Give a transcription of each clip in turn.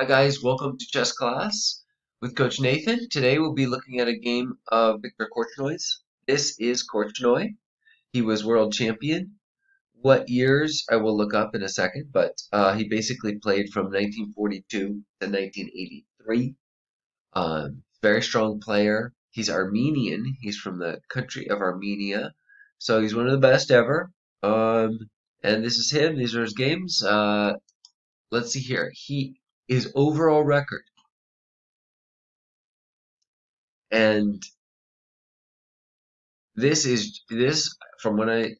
Hi guys, welcome to chess class with Coach Nathan. Today we'll be looking at a game of Viktor Korchnoi. This is Korchnoi. He was world champion. What years I will look up in a second, but uh, he basically played from 1942 to 1983. Um, very strong player. He's Armenian. He's from the country of Armenia, so he's one of the best ever. Um, and this is him. These are his games. Uh, let's see here. He his overall record. And this is this from what I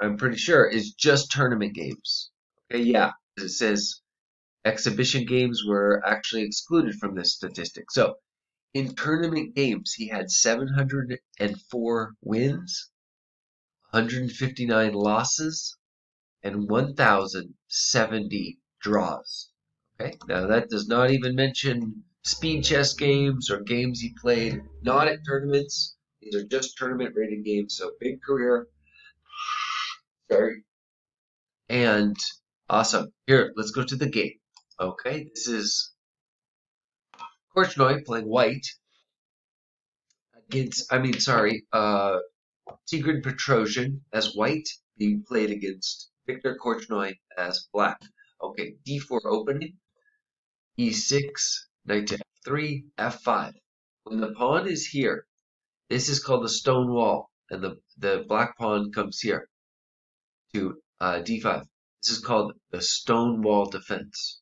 I'm pretty sure is just tournament games. Okay, yeah, it says exhibition games were actually excluded from this statistic. So in tournament games, he had 704 wins, 159 losses, and 1,070 draws. Okay, now that does not even mention speed chess games or games he played not at tournaments. These are just tournament rated games, so big career. Sorry. And awesome. Here, let's go to the game. Okay, this is Korchnoi playing white against, I mean, sorry, uh, Tigran Petrosian as white being played against Viktor Korchnoi as black. Okay, d4 opening e6, knight to f3, f5. When the pawn is here, this is called the stone wall, and the, the black pawn comes here to uh, d5. This is called the stone wall defense.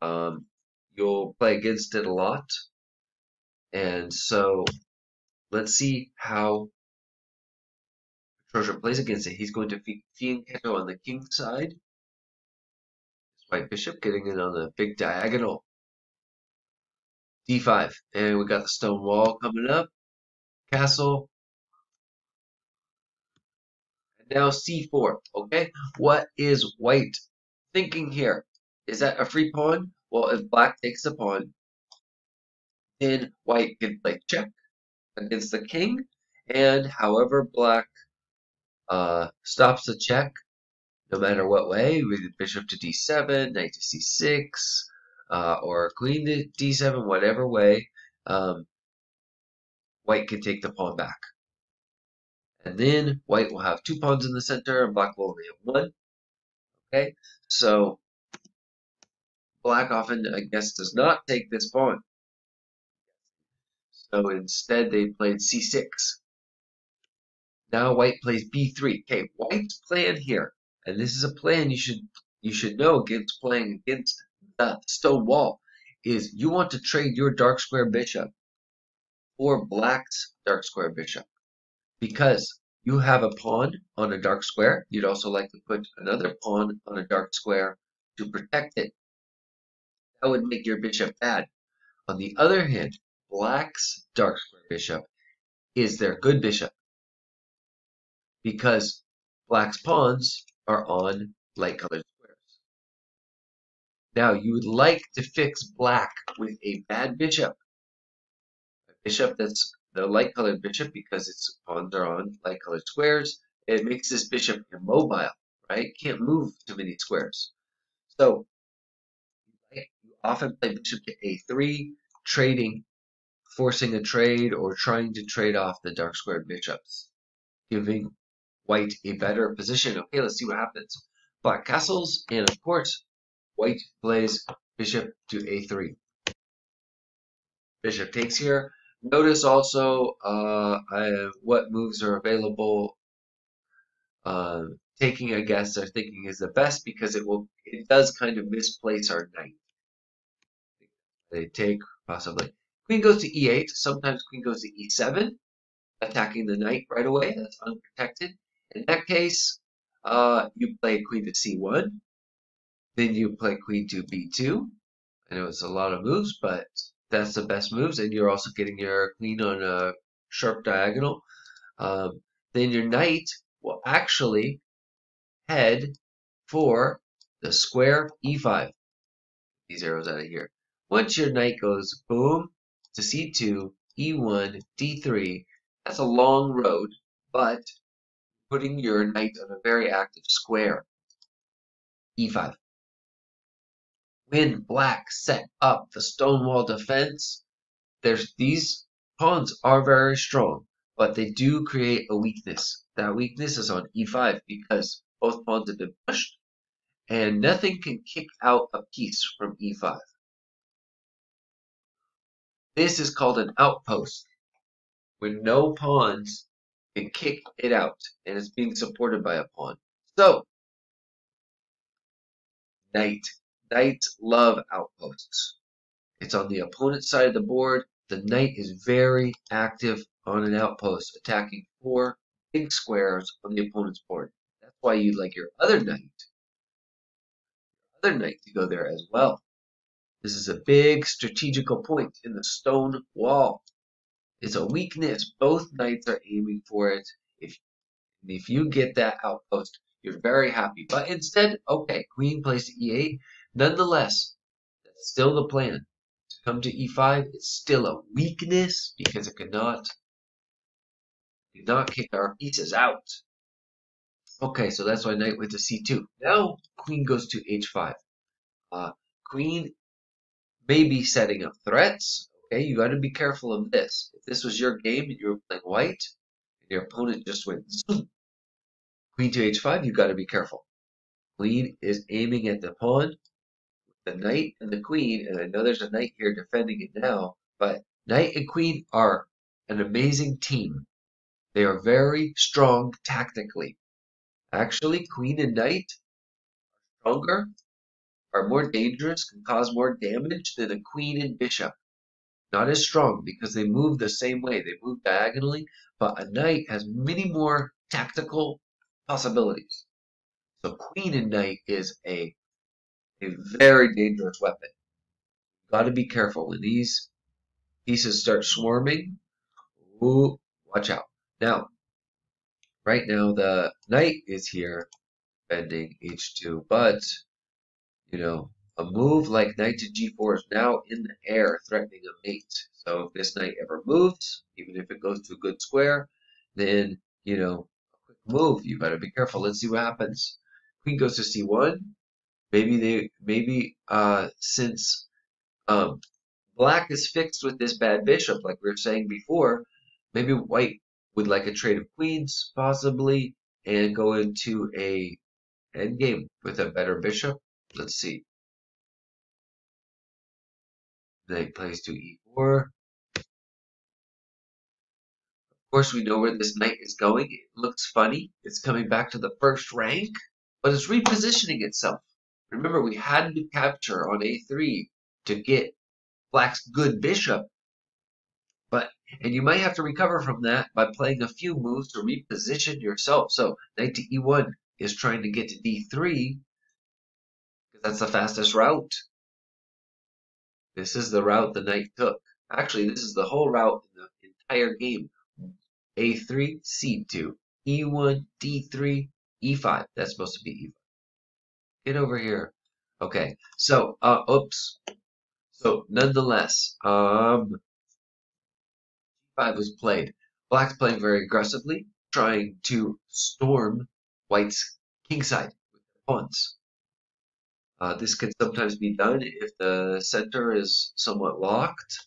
Um, you'll play against it a lot, and so let's see how Petrosian plays against it. He's going to fianchetto on the king side, White bishop getting in on the big diagonal. d5. And we got the stone wall coming up. Castle. And now c4. Okay? What is white thinking here? Is that a free pawn? Well, if black takes the pawn, then white can play check against the king. And however black uh, stops the check, no matter what way, with bishop to d7, knight to c6, uh, or queen to d7, whatever way, um, white can take the pawn back. And then white will have two pawns in the center, and black will only have one. Okay, so black often, I guess, does not take this pawn. So instead, they played c6. Now white plays b3. Okay, white's plan here and this is a plan you should you should know against playing against the stone wall, is you want to trade your dark square bishop for black's dark square bishop. Because you have a pawn on a dark square, you'd also like to put another pawn on a dark square to protect it. That would make your bishop bad. On the other hand, black's dark square bishop is their good bishop. Because black's pawns are on light colored squares. Now you would like to fix black with a bad bishop. A bishop that's the light colored bishop because its pawns are on light colored squares. It makes this bishop immobile, right? Can't move too many squares. So you often play bishop to a3, trading, forcing a trade, or trying to trade off the dark squared bishops, giving white a better position. Okay, let's see what happens. Black castles, and of course, white plays bishop to a3. Bishop takes here. Notice also uh, I, what moves are available. Uh, taking, I guess, they're thinking is the best because it will it does kind of misplace our knight. They take possibly. Queen goes to e8. Sometimes queen goes to e7, attacking the knight right away. That's unprotected. In that case, uh, you play queen to c1, then you play queen to b2. I know it's a lot of moves, but that's the best moves, and you're also getting your queen on a sharp diagonal. Um, then your knight will actually head for the square e5. These arrows out of here. Once your knight goes boom to c2, e1, d3, that's a long road, but putting your knight on a very active square. e5. when black set up the stone wall defense, there's these pawns are very strong, but they do create a weakness. That weakness is on e5 because both pawns have been pushed, and nothing can kick out a piece from e5. This is called an outpost, when no pawns can kick it out, and it's being supported by a pawn. So, knight. Knights love outposts. It's on the opponent's side of the board. The knight is very active on an outpost, attacking four big squares on the opponent's board. That's why you'd like your other knight, other knight to go there as well. This is a big strategical point in the stone wall. It's a weakness. Both knights are aiming for it. If if you get that outpost, you're very happy. But instead, okay, queen plays to e8. Nonetheless, that's still the plan. To come to e5, it's still a weakness because it cannot, cannot kick our pieces out. Okay, so that's why knight went to c2. Now, queen goes to h5. Uh, queen may be setting up threats. Okay, you got to be careful of this. If this was your game and you were playing white, and your opponent just went queen to h5, you got to be careful. Queen is aiming at the pawn, the knight and the queen, and I know there's a knight here defending it now, but knight and queen are an amazing team. They are very strong tactically. Actually, queen and knight are stronger are more dangerous, can cause more damage than a queen and bishop. Not as strong because they move the same way. They move diagonally, but a knight has many more tactical possibilities. So queen and knight is a, a very dangerous weapon. Got to be careful when these pieces start swarming. Ooh, watch out. Now, right now the knight is here bending h2, but you know, a move like knight to g4 is now in the air, threatening a mate. So if this knight ever moves, even if it goes to a good square, then, you know, a quick move, you better be careful. Let's see what happens. Queen goes to c1. Maybe they, maybe, uh, since, um, black is fixed with this bad bishop, like we were saying before, maybe white would like a trade of queens, possibly, and go into a endgame with a better bishop. Let's see. Knight plays to e4. Of course, we know where this knight is going. It looks funny. It's coming back to the first rank, but it's repositioning itself. Remember, we had to capture on a3 to get black's good bishop. But and you might have to recover from that by playing a few moves to reposition yourself. So knight to e1 is trying to get to d3 because that's the fastest route. This is the route the knight took. Actually, this is the whole route in the entire game. A3, C2, E1, D3, E5. That's supposed to be E5. Get over here. Okay, so, uh, oops. So, nonetheless, um, G5 was played. Black's playing very aggressively, trying to storm White's kingside with their pawns. Uh, this can sometimes be done if the center is somewhat locked.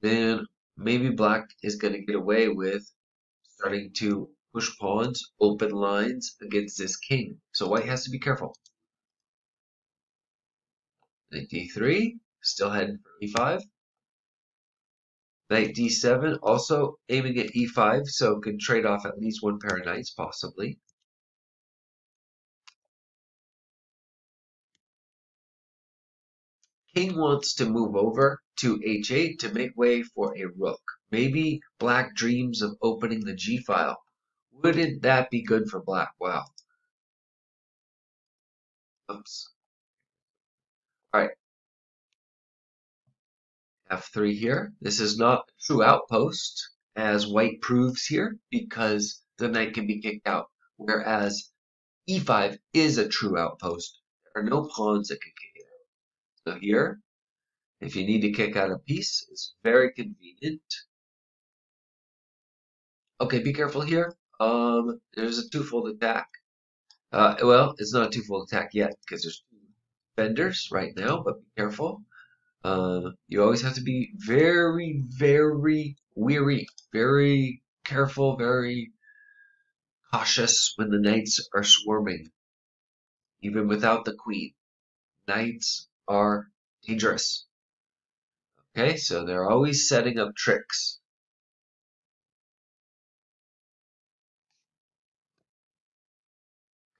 Then maybe black is going to get away with starting to push pawns, open lines against this king. So white has to be careful. Knight d3, still heading for e5. Knight d7, also aiming at e5, so can trade off at least one pair of knights, possibly. King wants to move over to h8 to make way for a rook. Maybe black dreams of opening the g file. Wouldn't that be good for black? Wow. Oops. All right. F3 here. This is not true outpost, as white proves here, because the knight can be kicked out. Whereas e5 is a true outpost. There are no pawns that can kick so here, if you need to kick out a piece, it's very convenient. Okay, be careful here. Um, there's a twofold attack. Uh, well, it's not a twofold attack yet because there's two defenders right now, but be careful. Uh, you always have to be very, very weary, very careful, very cautious when the knights are swarming. Even without the queen, knights are dangerous. Okay, so they're always setting up tricks.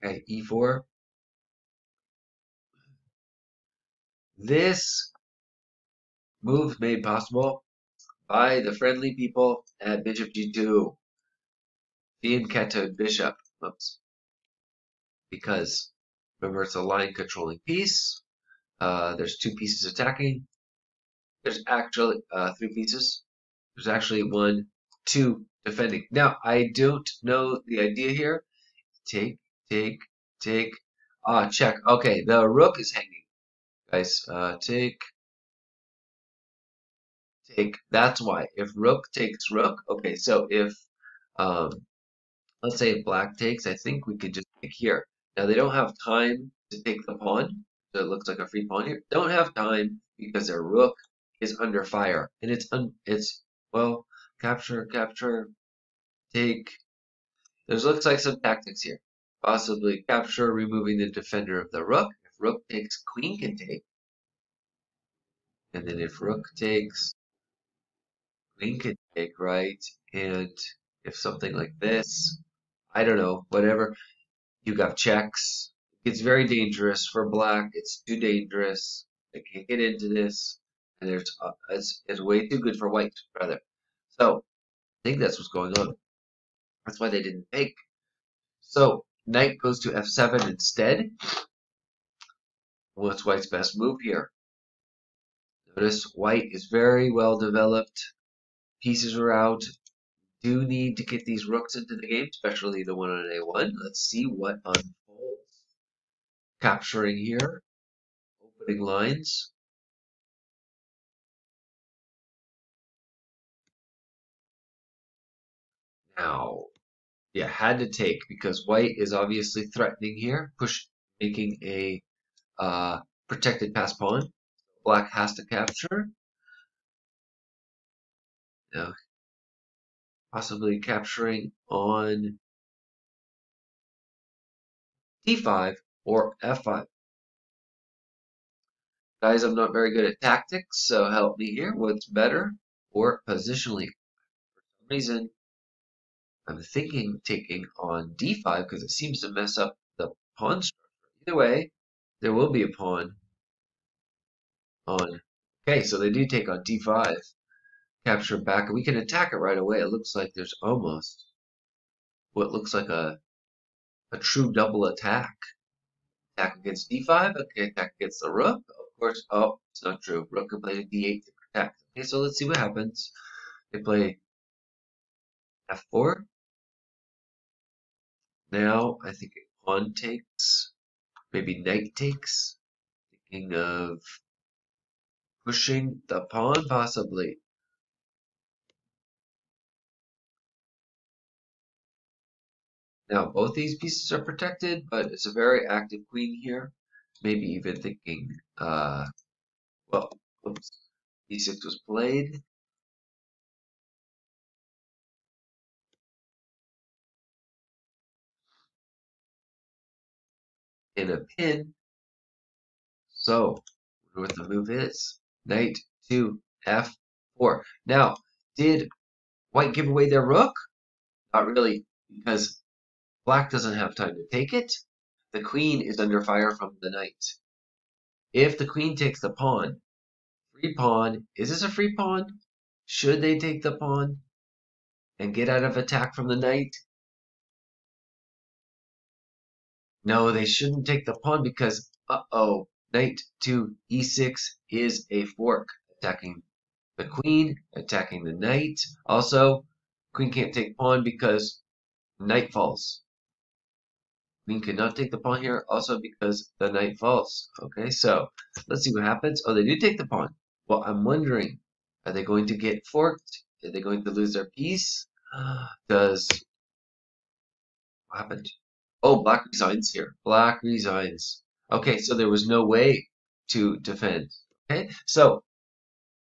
Okay, e4. This move made possible by the friendly people at bishop g2. Fianchetto bishop. Oops. Because, remember, it's a line controlling piece. Uh, there's two pieces attacking. There's actually uh, three pieces. There's actually one, two defending. Now, I don't know the idea here. Take, take, take. Ah, check. Okay, the rook is hanging. Guys, uh, take, take. That's why. If rook takes rook, okay, so if, um, let's say black takes, I think we could just take here. Now, they don't have time to take the pawn, so it looks like a free pawn here. Don't have time because their rook is under fire, and it's un it's well capture capture take. There looks like some tactics here. Possibly capture, removing the defender of the rook. If rook takes, queen can take. And then if rook takes, queen can take, right? And if something like this, I don't know, whatever, you got checks. It's very dangerous for black. It's too dangerous. They can't get into this. And there's uh, it's, it's way too good for white, rather. So, I think that's what's going on. That's why they didn't take. So, knight goes to f7 instead. What's white's best move here? Notice white is very well developed. Pieces are out. Do need to get these rooks into the game, especially the one on a1. Let's see what. Capturing here. Opening lines. Now, yeah, had to take because white is obviously threatening here, push making a uh, protected pass pawn. Black has to capture. Now, possibly capturing on d5 or f5. Guys, I'm not very good at tactics, so help me here. What's better? Or positionally. For some reason, I'm thinking taking on d5 because it seems to mess up the pawn structure. Either way, there will be a pawn on. Okay, so they do take on d5. Capture back, we can attack it right away. It looks like there's almost what looks like a a true double attack. Attack against d5, okay, attack against the rook. Of course, oh, it's not true. Rook can play d8 to protect. Okay, so let's see what happens. They play f4. Now, I think pawn takes, maybe knight takes. Thinking of pushing the pawn, possibly. Now, both these pieces are protected, but it's a very active queen here. Maybe even thinking, uh, well, oops, d6 was played. in a pin. So, what the move is. Knight to f4. Now, did white give away their rook? Not really, because black doesn't have time to take it. The queen is under fire from the knight. If the queen takes the pawn, free pawn, is this a free pawn? Should they take the pawn and get out of attack from the knight? No, they shouldn't take the pawn because, uh-oh, knight to e6 is a fork, attacking the queen, attacking the knight. Also, queen can't take pawn because knight falls. Queen cannot take the pawn here, also because the knight falls. Okay, so let's see what happens. Oh, they do take the pawn. Well, I'm wondering, are they going to get forked? Are they going to lose their piece? Does what happened? Oh, black resigns here. Black resigns. Okay, so there was no way to defend. Okay, so